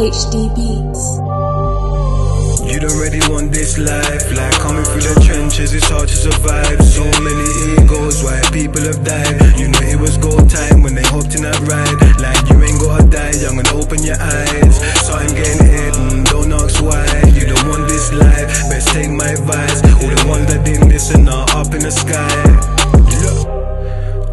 HD Beats. You don't really want this life, like coming through the trenches, it's hard to survive. So many egos, why people have died. You know it was go time when they hopped in that ride. Like you ain't gotta die young and open your eyes. So I'm getting hidden, don't ask why. You don't want this life, best take my advice. All the ones that didn't listen are up in the sky.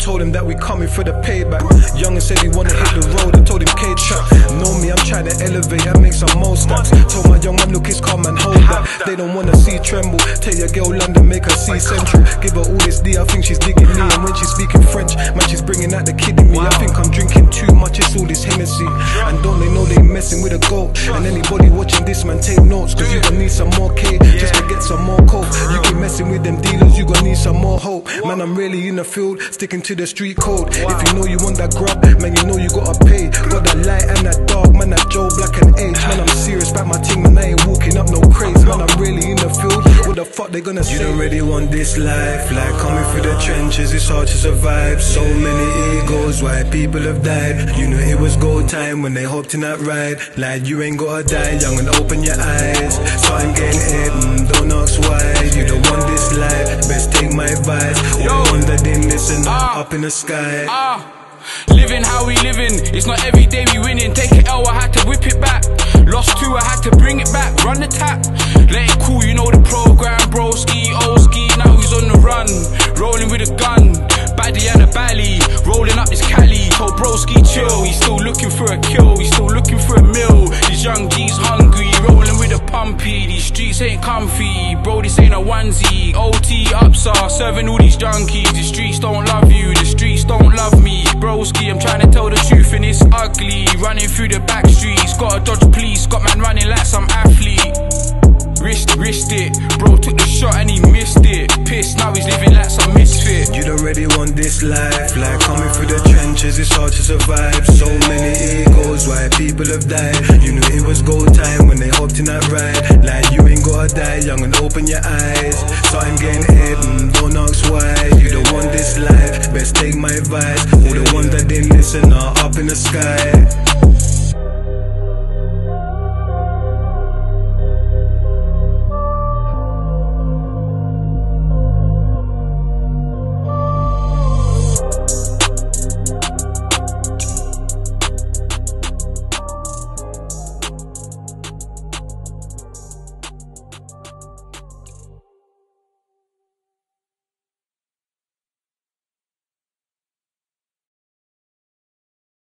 Told him that we coming for the payback. Young and said he wanna hit the road. I told him K trap. Know me, I'm trying to elevate. I make some more stacks. Told my young man, look, it's calm and hold back. They don't wanna see tremble. Tell your girl London, make her see central. Give her all this D, I think she's digging me. And when she's speaking French, man, she's bringing out the kid in me. I think I'm drinking too much. It's all this Hennessy. And don't they know they messing with a goat? And anybody watching this, man, take notes. Cause you gonna need some more K just to get some more coke. You keep messing with them dealers, you gonna need some more hope. Man, I'm really in the field, sticking to the street code. If you know you want that grub, man, you know you gotta pay. Got that light and that dark, man, that Joe Black and H. Man, I'm serious about my team, man, I ain't walking up no craze. Man, I'm really in the field. What the fuck they gonna say? You don't really want this life, like coming through the trenches, it's hard to survive. So many egos, why people have died. You know it was go time when they hopped in that ride. Like you ain't gotta die young and open your eyes. So I'm getting hidden, mm, don't ask up in the sky. Ah, living how we living. It's not every day we winning. Take it L, I had to whip it back. Lost two, I had to bring it back. Run the tap, let it cool. You know the program, bro. Ski, old ski. Now he's on the run, rolling with a gun. Baddie and a bally, rolling up his Cali. Told broski chill. He's still looking for a kill. He's still looking for a meal. These young G's hungry, rolling with a pumpy. These streets ain't comfy, bro. This ain't a onesie. OT upstar, serving all these junkies. The streets don't love you. The streets don't love me. Broski, I'm trying to tell the truth and it's ugly. Running through the back streets, gotta dodge police. Got man running like some athlete. Wrist, wrist it, bro took the shot and he missed it. Pissed, now he's living like some You don't really want this life, like coming through the trenches, it's hard to survive. So many egos, why people have died. You knew it was go time when they hopped in that ride. Like you ain't gotta die young and open your eyes. So I'm getting hidden, don't ask why. You don't want this life, best take my advice. All the ones that didn't listen are up in the sky.